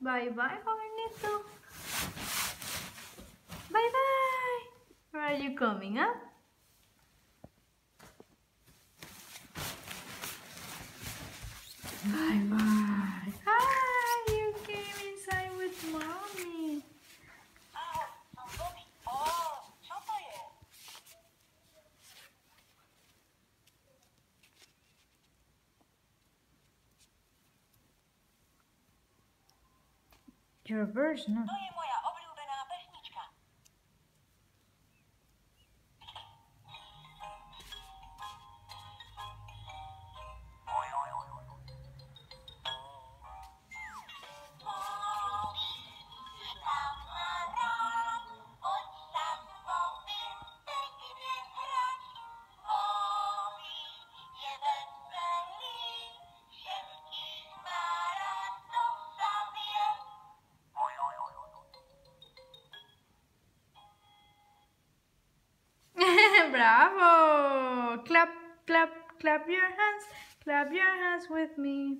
Bye bye, Hornito. Bye bye. Where are you coming up? Bye bye. You're a no? Bravo! Clap, clap, clap your hands. Clap your hands with me.